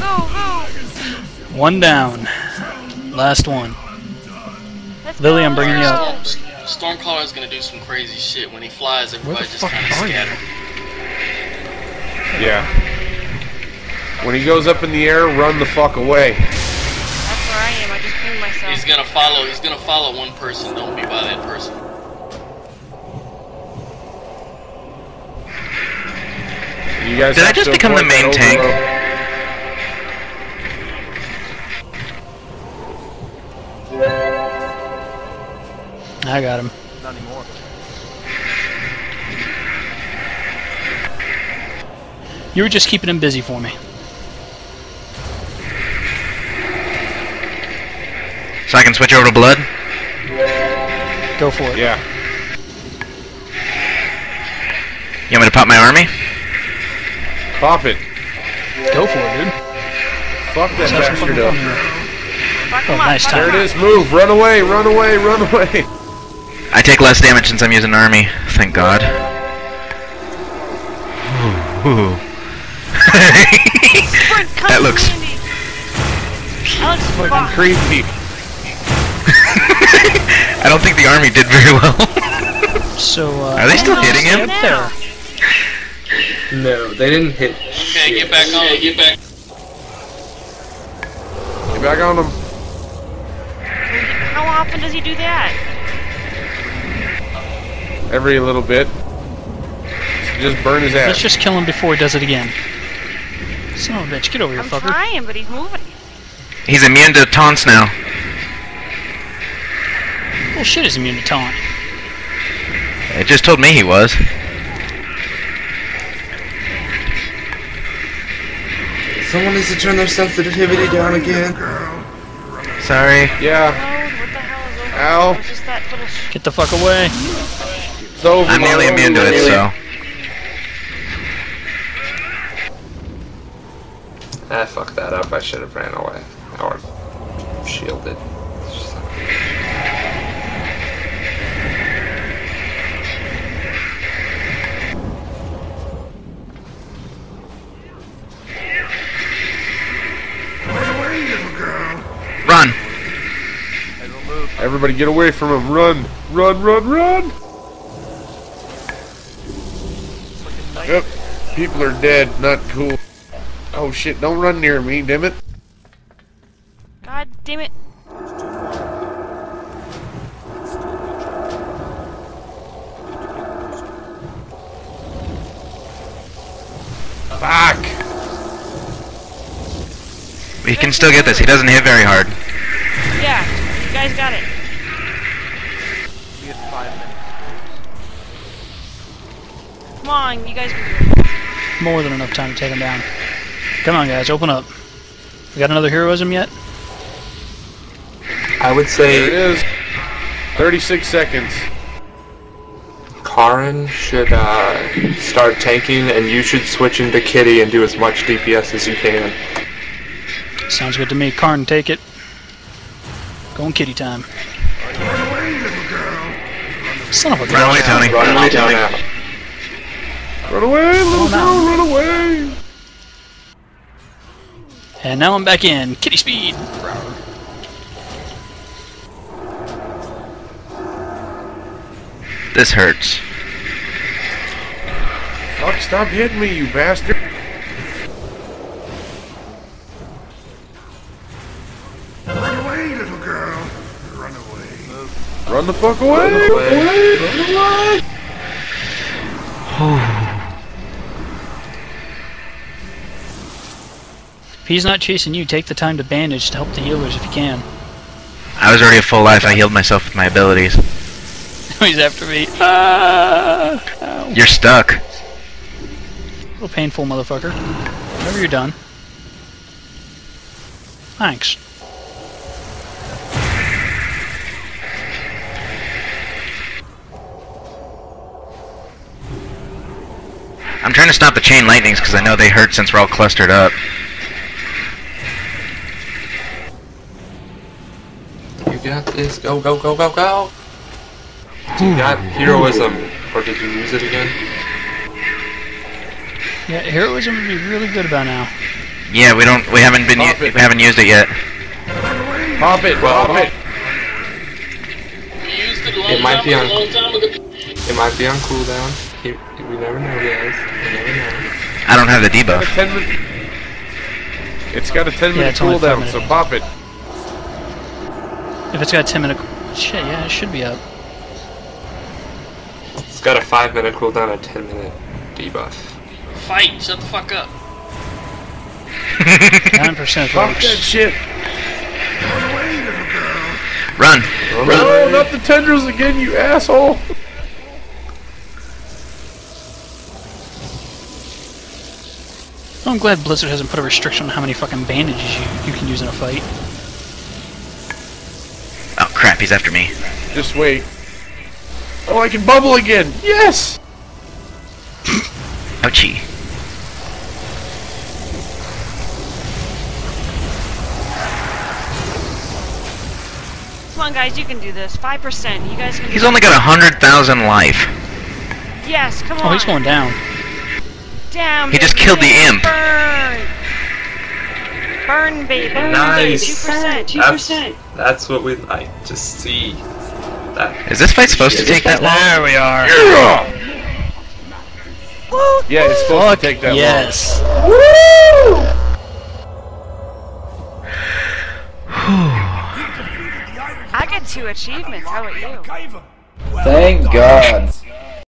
go, go! One down. Last one. Let's Lily, go. I'm bringing you up. Storm, is gonna do some crazy shit. When he flies, everybody just kind of scatter. Yeah. When he goes up in the air, run the fuck away. That's where I am. I just pinged myself. He's gonna follow. He's gonna follow one person. Don't be by that person. You guys Did I just become the main tank? I got him. Not anymore. You were just keeping him busy for me. So I can switch over to blood? Go for it. Yeah. You want me to pop my army? Pop it. Go for it, dude. Fuck that Let's bastard up. fun here. Fuck Oh, nice time. There him it up. is. Move. Run away. Run away. Run away. I take less damage since I'm using army. Thank God. Ooh. Sprint, come That looks- That looks Fucking creepy. I don't think the army did very well. So, uh, Are they still hitting him? There. No, they didn't hit Okay, shit. get back on. Get back. Get back on him. How often does he do that? Every little bit. Just burn his ass. Let's just kill him before he does it again. Son of a bitch, get over here, I'm fucker. trying, but he's moving. He's immune to taunts now. Bullshit is immune to taunt. It just told me he was. Someone needs to turn their sensitivity down again. Sorry. Yeah. Oh, what the hell is over? Ow. It was just that little sh- Get the fuck away. It's over. I'm nearly immune to it, so. I fucked that up. I should have ran away. Or shielded. Run! Everybody get away from him. Run. Run, run, run. People are dead. Not cool. Oh shit, don't run near me, damn it. God damn it. Fuck. We can still get this. He doesn't hit very hard. Yeah, you guys got it. We get five minutes. Come on, you guys can do it. More than enough time to take him down. Come on, guys, open up. We got another heroism yet? I would say... There it say 36 seconds. Karin should uh, start tanking, and you should switch into Kitty and do as much DPS as you can. Sounds good to me. Karn, take it. Going kitty time. Son of a Run away, Tony. Run away, Tony. Run away, little Oh, no. girl, run away. And now I'm back in. Kitty speed. This hurts. Fuck, stop hitting me, you bastard. Run away, little girl. Run away. Run the fuck away. Run away. If he's not chasing you, take the time to bandage to help the healers if you can. I was already a full life. I healed myself with my abilities. he's after me. Ah! You're stuck. little painful motherfucker. Whenever you're done. Thanks. I'm trying to stop the chain lightnings because I know they hurt since we're all clustered up. Got this. Go, go, go, go, go. You got heroism. Or did you use it again? Yeah, heroism would be really good about now. Yeah, we don't. We haven't been. Pop it. We haven't used it yet. Pop it, Well, pop it. It a long It might be on- a long. It might be on cooldown. You- We never know, guys. We never know. I don't have the Got a debuff. 10 minute. It's got a 10 Yeah, minute it's only cooldown, so pop it. If it's got a 10 minute. Shit, yeah, it should be up. It's got a 5 minute cooldown, a 10 minute debuff. Fight, shut the fuck up. 9% Pop that folks. shit. Run. No, not the tendrils again, you asshole. I'm glad Blizzard hasn't put a restriction on how many fucking bandages you, you can use in a fight. Crap! He's after me. Just wait. Oh, I can bubble again. Yes. Ouchie. Come on, guys, you can do this. 5%. You guys can do He's this. only got a hundred thousand life. Yes, come on. Oh, he's going down. down. He just killed the imp. Burn. Burn, baby. Nice. 2%. That's, that's what we like to see. That Is this fight supposed to take that long? There we are. Yeah, it's supposed to take that long. yes. I get two achievements. How about you? Thank God.